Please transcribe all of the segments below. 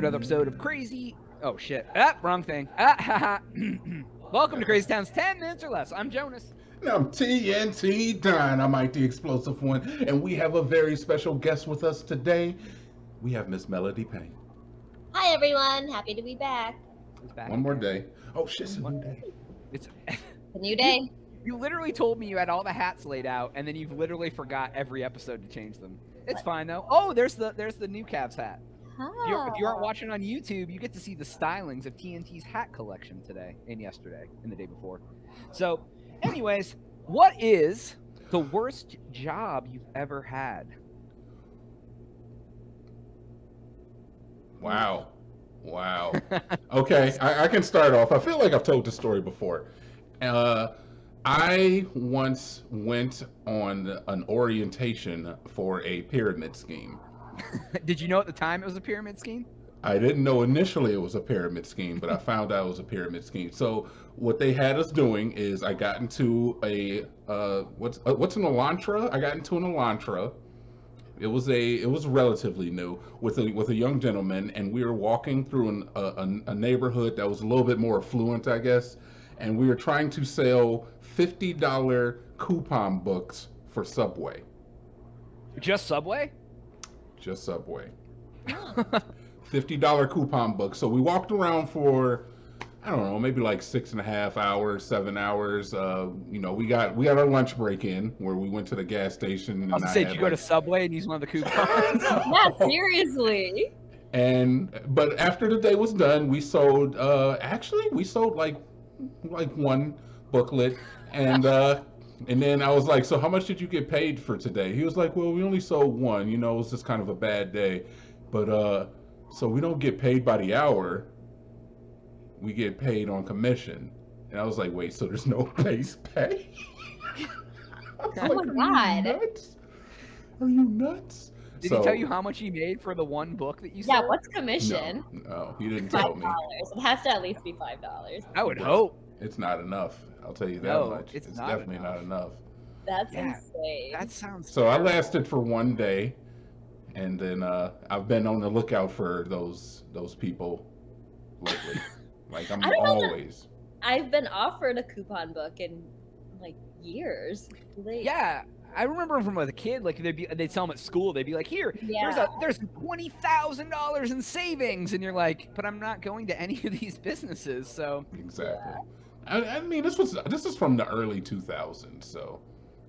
to another episode of Crazy. Oh shit! Ah, wrong thing. Ah, ha, ha. Welcome to Crazy Town's 10 minutes or less. I'm Jonas. And I'm TNT Dinomight, the explosive one, and we have a very special guest with us today. We have Miss Melody Payne. Hi everyone, happy to be back. Back. One more day. Oh shit, it's a One- new day. It's A new day. you literally told me you had all the hats laid out, and then you've literally forgot every episode to change them. It's fine though. Oh, there's the there's the new Cavs hat. If, you're, if you aren't Oh. watching on YouTube, you get to see the stylings of TNT's hat collection today and yesterday and the day before. So, anyways, what is the worst job you've ever had? Wow. Wow. Okay, I, I can start off. I feel like I've told this story before. Uh, I once went on an orientation for a pyramid scheme. Did you know at the time it was a pyramid scheme? I didn't know initially it was a pyramid scheme, but I found out it was a pyramid scheme. So what they had us doing is I got into a uh, what's uh, what's an Elantra? I got into an Elantra. It was a it was relatively new with a with a young gentleman, and we were walking through an, a, a, a neighborhood that was a little bit more affluent, I guess, and we were trying to sell fifty dollar coupon books for Subway, Just Subway? Just Subway. fifty dollar coupon book. So we walked around for I don't know, maybe like six and a half hours, seven hours. Uh, you know, we got we got our lunch break in where we went to the gas station. And I was gonna I say, did you go to Subway and use one of the coupons? Yeah, seriously. and but after the day was done, we sold. Uh, actually, we sold like like one booklet, and uh, and then I was like, so how much did you get paid for today? He was like, well, we only sold one. You know, it was just kind of a bad day, but uh, so we don't get paid by the hour. We get paid on commission. And I was like, wait, so there's no base pay? I was Oh my "Are you God." nuts? Are you nuts? Did he tell you how much he made for the one book that you Yeah, sold? what's commission? No, no, he didn't tell me. It has to at least be five dollars. I would hope. It's not enough. I'll tell you that No, much. it's It's, not definitely enough. not enough. That's Yeah, insane. That sounds. So I lasted for one day, and then uh, I've been on the lookout for those those people lately. like I'm I that- always. I've been offered a coupon book in like years. Do they- Yeah, I remember them from as a kid. Like they'd be, they'd sell them at school. They'd be like, "Here, Yeah. there's a there's twenty thousand dollars in savings," and you're like, "But I'm not going to any of these businesses." So Exactly. I, I mean, this was this is from the early 2000s, so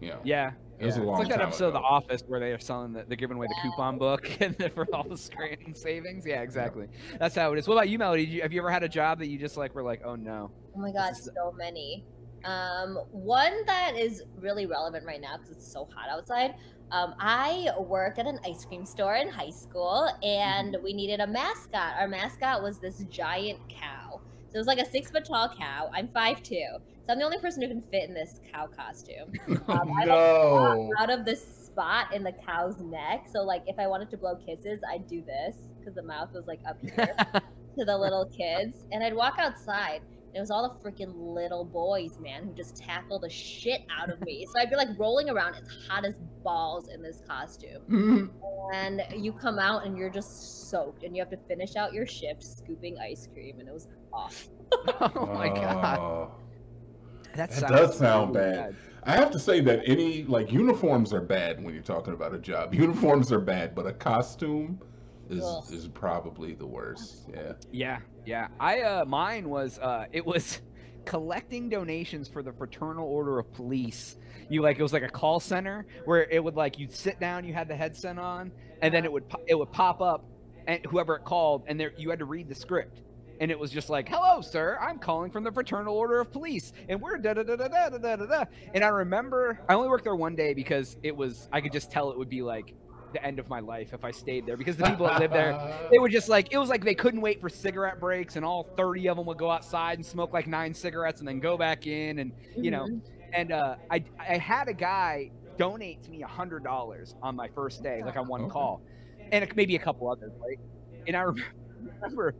you know. yeah, It was a long it's like that time episode of The. Office where they're selling the, they're giving away the coupon book and then for all the screen savings. Yeah, exactly. That's how it is. What about you, Melody? You, have you ever had a job that you just like were like, "Oh no"? Oh my god, This is- so many. Um, one that is really relevant right now because it's so hot outside. Um, I worked at an ice cream store in high school, and we needed a mascot. Our mascot was this giant cow. So it was like a six foot tall cow. I'm five two, so I'm the only person who can fit in this cow costume. Um, no. out of this spot in the cow's neck. So like if I wanted to blow kisses, I'd do this because the mouth was like up here to the little kids. And I'd walk outside. And it was all the freaking little boys, man, who just tackle the shit out of me. So I'd be like rolling around as hot as balls in this costume. And you come out and you're just soaked and you have to finish out your shift scooping ice cream. And it was awful. oh my god, Oh. that, That does sound really bad. I have to say that any like uniforms are bad when you're talking about a job. Uniforms are bad, but a costume is Ugh. is probably the worst. Yeah. Yeah, yeah. I uh mine was uh it was collecting donations for the Fraternal Order of Police. You like it was like a call center where it would like you'd sit down, you had the headset on, and then it would it would pop up and whoever it called and there you had to read the script. And it was just like, "Hello, sir. I'm calling from the Fraternal Order of Police, and we're da da da da da da da da." da." And I remember I only worked there one day because it was I could just tell it would be like the end of my life if I stayed there because the people that lived there they were just like it was like they couldn't wait for cigarette breaks and all 30 of them would go outside and smoke like nine cigarettes and then go back in and you know Mhm. and uh i i had a guy donate to me a hundred dollars on my first day like on one Okay. call and maybe a couple others right and i rem- remember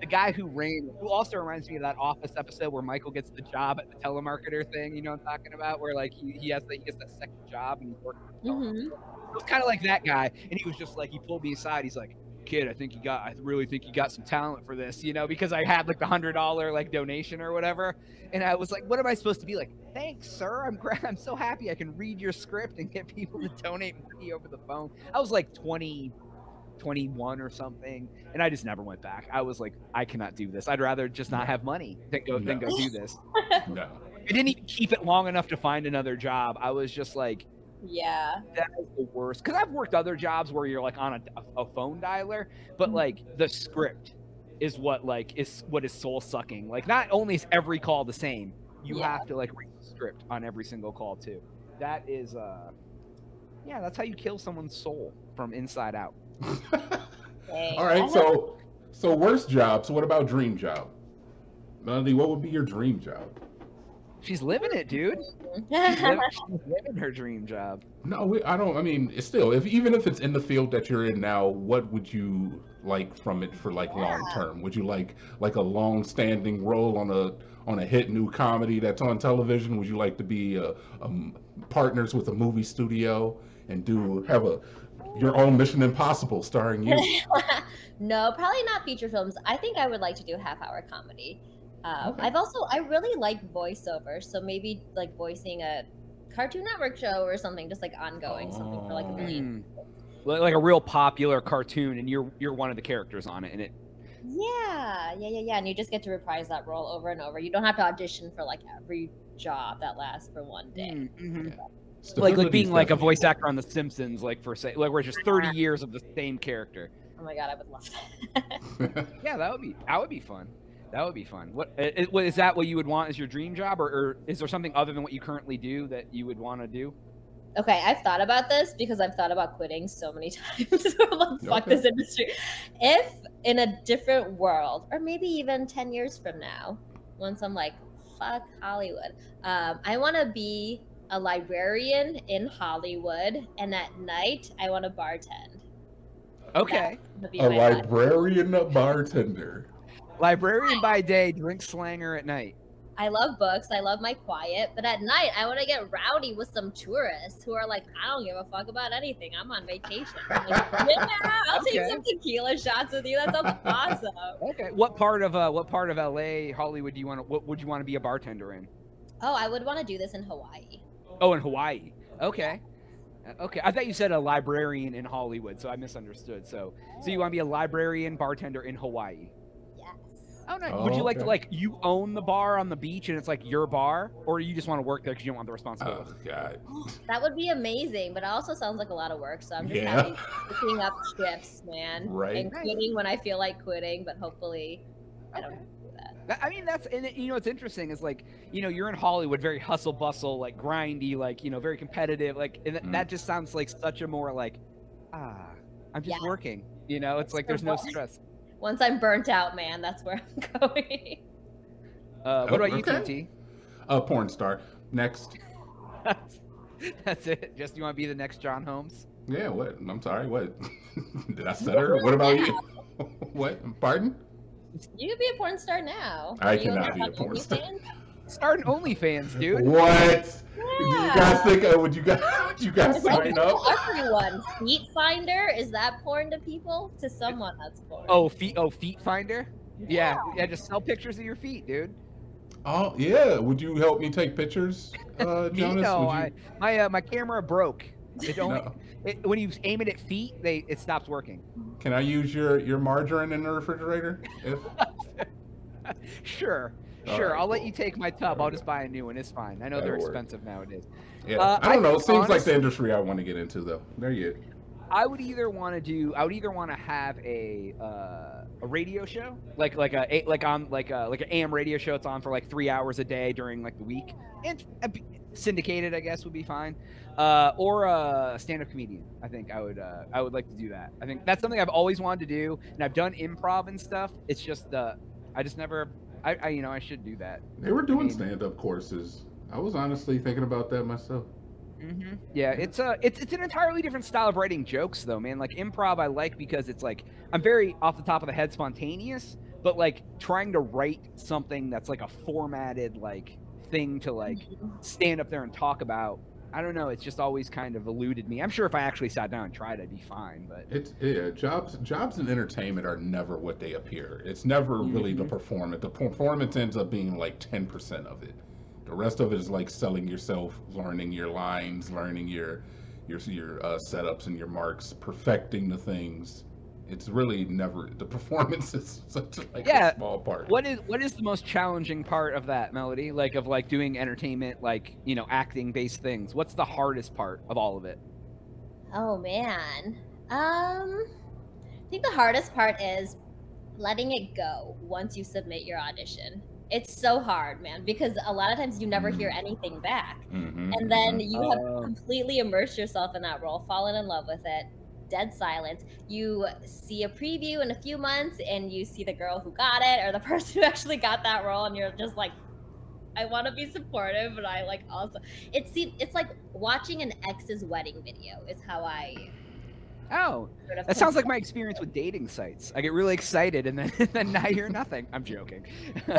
the guy who ran who also reminds me of that office episode where michael gets the job at the telemarketer thing you know what i'm talking about where like he, he has the, he gets that second job and he's working Mhm. it was kind of like that guy, and he was just like, he pulled me aside. He's like, kid, I think you got, I really think you got some talent for this, you know, because I had like the hundred dollar like donation or whatever, and I was like, what am I supposed to be like? Thanks, sir. I'm gra- I'm so happy I can read your script and get people to donate money over the phone. I was like 20, 21 or something, and I just never went back. I was like, I cannot do this. I'd rather just not have money than go than go do this. No. I didn't even keep it long enough to find another job. I was just like, Yeah. that is the worst. Because I've worked other jobs where you're like on a, a phone dialer, but Mhm. like the script is what like is what is soul sucking. Like not only is every call the same, you Yeah. have to like read the script on every single call too. That is uh yeah, that's how you kill someone's soul from inside out. Dang. All I right, have- so so worst job. So what about dream job? Melody, what would be your dream job? She's living it, dude. She's living, she's living her dream job. No, we, I don't. I mean, it's still, if even if it's in the field that you're in now, what would you like from it for like long term? Would you like like a long standing role on a on a hit new comedy that's on television? Would you like to be uh um, partners with a movie studio and do have a your own Mission Impossible starring you? no, probably not feature films. I think I would like to do half hour comedy. Um, Okay. I've also I really like voiceover, so maybe like voicing a Cartoon Network show or something, just like ongoing, something for like a Oh. million. Mm. Like a real popular cartoon, and you're you're one of the characters on it, and it Yeah, yeah, yeah, yeah. And you just get to reprise that role over and over. You don't have to audition for like every job that lasts for one day. Mm, mhm. Like like being like a voice actor on The Simpsons, like for say like where it's just thirty years of the same character. Oh my god, I would love that. Yeah, that would be that would be fun. That would be fun. What i- i- what- is that? What you would want as your dream job, or, or is there something other than what you currently do that you would want to do? Okay, I've thought about this because I've thought about quitting so many times. like, fuck Okay. this industry. If in a different world, or maybe even 10 years from now, once I'm like, fuck Hollywood, um, I want to be a librarian in Hollywood, and at night, I want to bartend. Okay, That'd be a my life. bartender. librarian by day, drink slanger at night. I love books. I love my quiet. But at night, I want to get rowdy with some tourists who are like, I don't give a fuck about anything. I'm on vacation. I'm like, yeah, I'll Okay. take some tequila shots with you. That sounds awesome. Okay, what part of uh what part of L.A. Hollywood do you want to? What would you want to be a bartender in? Oh, I would want to do this in Hawaii. Oh, in Hawaii. Okay. Uh, Okay, I thought you said a librarian in Hollywood, so I misunderstood. So, so you want to be a librarian bartender in Hawaii? Yes. Oh, nice. Oh, Would you like to like you own the bar on the beach and it's like your bar, or you just want to work there because you don't want the responsibility? Oh God. That would be amazing, but it also sounds like a lot of work. So I'm just Yeah. happy picking up shifts, man. Right. And quitting when I feel like quitting, but hopefully I don't Okay. do that. That- I mean, that's and it- you know what's interesting is like you know you're in Hollywood, very hustle bustle, like grindy, like you know very competitive, like and that- Mm. that just sounds like such a more like ah, I'm just Yeah. working. You know, it's like there's no stress. Once I'm burnt out, man, that's where I'm going. Uh, what Oh, about you, okay. TT? A porn star. Next. That's, that's it. Just you want to be the next John Holmes? Yeah, what? I'm sorry, what? Did I stutter? What about you? what? Pardon? You could be a porn star now. I Are you cannot be a porn star. OnlyFans? Start an OnlyFans, dude. What? Do you guys think? Uh, would you guys? Would you guys It's like sign up? everyone. Feet finder is that porn to people? To someone that's porn. Oh, feet. Oh, feet finder. Yeah, yeah. Just sell pictures of your feet, dude. Oh yeah. Would you help me take pictures, uh, Me, Jonas? no, Would you- I, my uh, my camera broke. It only No. it, when you aim it at feet, they it stops working. Can I use your your margarine in the refrigerator? If sure, All sure. right, I'll let you take my tub. I'll just buy a new one. It's fine. I know they're That'll work. expensive nowadays. yeah, Uh, I don't I know. It seems like the industry I want to get into, though. There you. I would either want to do. I would either want to have a uh, a radio show, like like a, like on like a like an AM radio show. It's on for like three hours a day during like the week, and uh, syndicated. I guess would be fine. Uh, or a stand-up comedian. I think I would. Uh, I would like to do that. I think that's something I've always wanted to do, and I've done improv and stuff. It's just uh, I just never. I, I you know I should do that. They were doing mean- stand-up courses. I was honestly thinking about that myself. Hmm Yeah, it's a it's it's an entirely different style of writing jokes though, man. Like improv, I like because it's like I'm very off the top of the head spontaneous, but like trying to write something that's like a formatted like thing to like stand up there and talk about. I don't know. It's just always kind of eluded me. I'm sure if I actually sat down and tried, I'd be fine. But It's yeah, jobs jobs in entertainment are never what they appear. It's never really the Mhm. performance. The performance ends up being like ten percent of it. The rest of it is like selling yourself, learning your lines, learning your your your uh, setups and your marks, perfecting the things. It's really never the performance is such like Yeah, a small part. what is what is the most challenging part of that melody? Like of like doing entertainment, like you know, acting based things. What's the hardest part of all of it? Oh man. Um I think the hardest part is letting it go once you submit your audition. It's so hard, man, because a lot of times you never hear anything back. Mhm, And then mhm. you have Oh. completely immersed yourself in that role, fallen in love with it, dead silence. You see a preview in a few months and you see the girl who got it or the person who actually got that role and you're just like I want to be supportive, but I like also it's it's like watching an ex's wedding video is how I Oh, that sounds like my experience with dating sites. I get really excited and then then now you're nothing. I'm joking.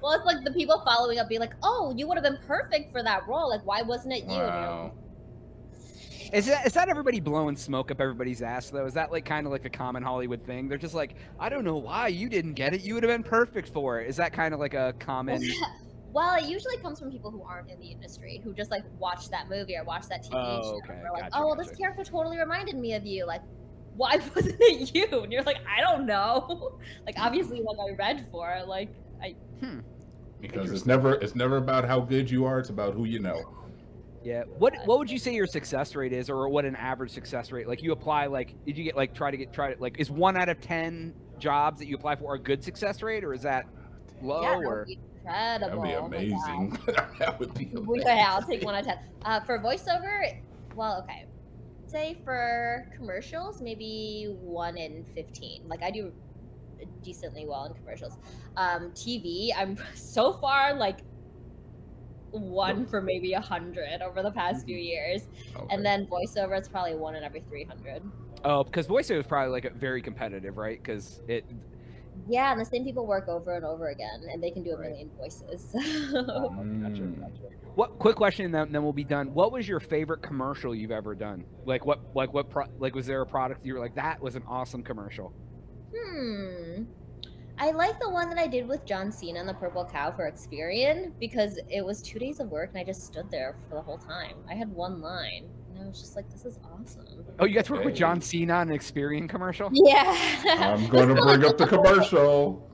Well, it's like the people following up being like, "Oh, you would have been perfect for that role. Like, why wasn't it you?" And Wow. Is that is that everybody blowing smoke up everybody's ass though? Is that like kind of like a common Hollywood thing? They're just like, I don't know why you didn't get it. You would have been perfect for it. Is that kind of like a common? Well, it usually comes from people who aren't in the industry, who just like watch that movie or watch that TV Oh, show. okay, and They're like, gotcha, oh, this gotcha. character totally reminded me of you. Like, why wasn't it you? And you're like, I don't know. like, obviously, like I read for it. Like, I hmm. Because it's never it's never about how good you are. It's about who you know. Yeah. What what would you say your success rate is, or what an average success rate? Like you apply, like did you get like try to get try to like is one out of ten jobs that you apply for a good success rate, or is that low? yeah, that or would be incredible. That'd be Oh amazing. that would be We- amazing. yeah, I'll take one out of ten. Uh, for voiceover, well, okay. Say for commercials, maybe one in fifteen. Like I do decently well in commercials. Um, TV, I'm so far like one for maybe a hundred over the past few years, Okay. and then voiceover, it's probably one in every three hundred. oh, because voiceover is probably like a very competitive, right? Because it. Yeah, and the same people work over and over again, and they can do a Right. million voices. Gotcha, Mm. gotcha. What quick question, and then, then we'll be done. What was your favorite commercial you've ever done? Like what? Like what? Pro, like was there a product you were like that was an awesome commercial? Hmm. I like the one that I did with John Cena and the Purple Cow for Experian because it was two days of work and I just stood there for the whole time. I had one line and I was just like, "This is awesome." Oh, you got to work with John Cena on an Experian commercial? Yeah. I'm going to bring up the commercial.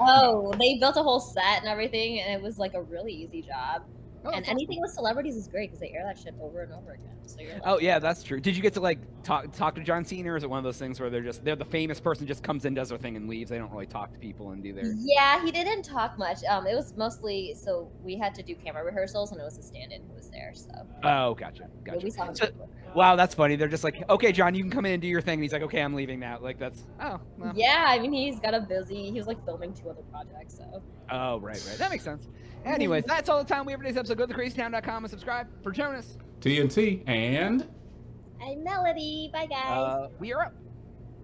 oh, they built a whole set and everything, and it was like a really easy job. Oh, and awesome. anything with celebrities is great because they air that shit over and over again. So you're like, Oh yeah, that's true. Did you get to like talk talk to John Cena, or is it one of those things where they're just they're the famous person just comes in, does their thing, and leaves? They don't really talk to people and do their. Yeah, he didn't talk much. Um, it was mostly so we had to do camera rehearsals, and it was a stand-in who was there. So Oh, gotcha, yeah, gotcha. we saw him. So- Wow, that's funny. They're just like, okay, John, you can come in and do your thing. And he's like, okay, I'm leaving now. Like that's oh, well. Yeah, I mean he's got a busy. He was like filming two other projects, so. oh, right, right. That makes sense. Anyways, that's all the time we have for today's episode. Go to thecrazytown.com and subscribe for Jonas. TNT and. I'm Melody. Bye guys. Uh, we are up.